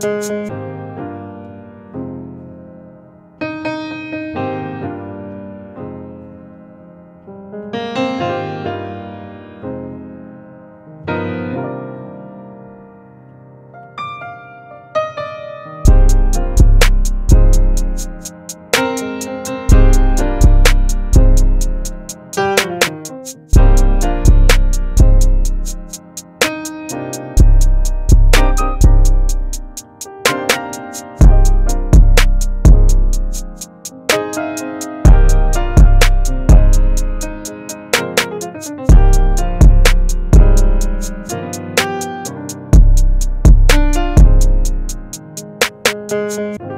Música Thank